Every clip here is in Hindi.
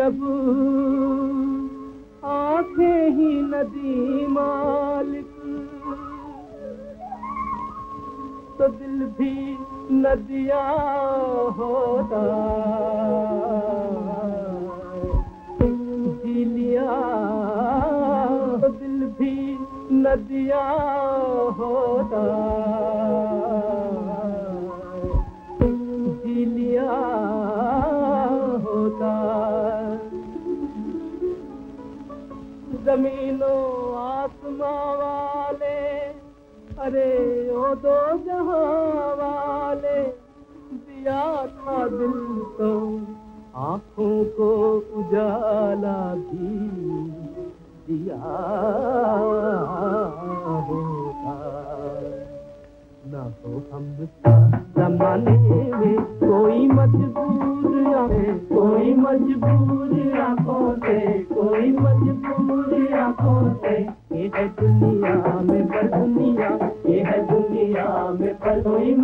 जब आँखें ही नदी मालिक तो दिल भी नदिया होता। झीलिया तो दिल भी नदिया होता। जमीनों, आसमां वाले। अरे, ओ दो जहाँ वाले। दिया था दिल तो आँखों को उजाला भी। दिया होगा न हो हम जमाने में कोई मजबूर आए कोई मजबूर आँखों से, कोई मजबूर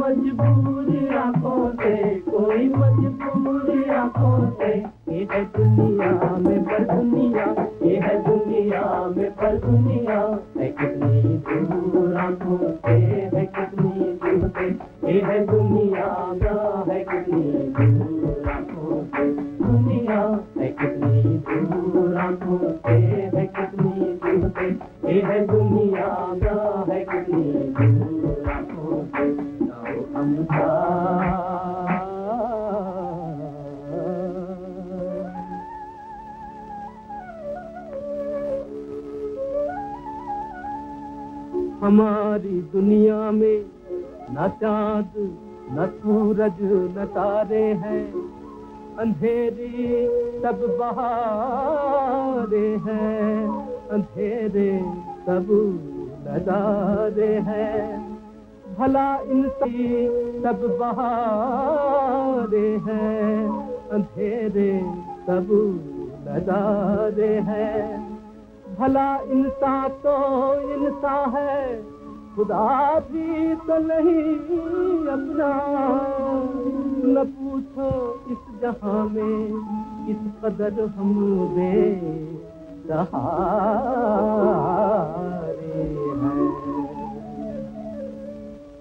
मजबूर आँखों से, कोई मजबूर आँखों से। ये है दुनिया में पर दुनिया ये है दुनिया में पर दुनिया है कितनी दूर आँखों से, है कितनी दूर से। ये है दुनिया का है कितनी दूर आँखों से। दुनिया, है कितनी दूर आँखों से, है कितनी दूर से। ये है दुनिया का है कितनी दूर हमारी दुनिया में न चाँद, न सूरज, न तारे हैं। अंधेरे सब बहारे हैं। अंधेरे सब नजारे हैं। भला इनसी सब बहारे हैं। अंधेरे सब नजारे हैं। भला इंसान तो इंसान है। खुदा भी तो नहीं अपना। न पूछो इस जहाँ में इस कदर हम बे हैं।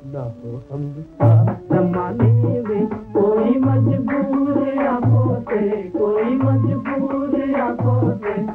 न हो हम जमाने कोई मजबूर आँखों से, कोई मजबूर आँखों से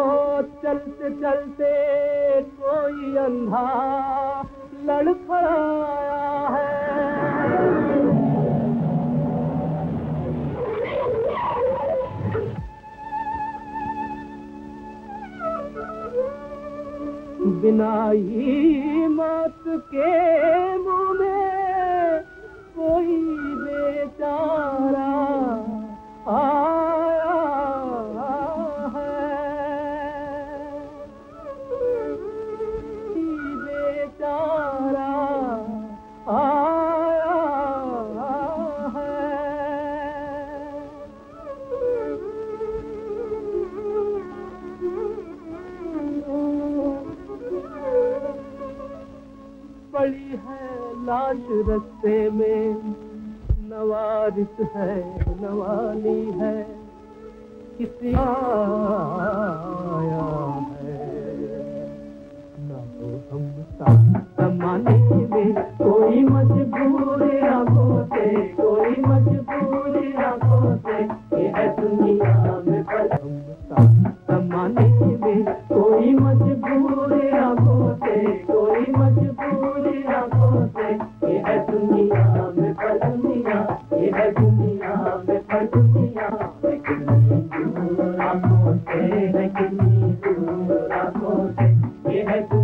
चलते चलते कोई अंधा लड़खड़ाया है। बिना ही मत के मुँह में कोई बेचारा आया पड़ी है लाश रस्ते में। नवारिस है नवाली है किसी आया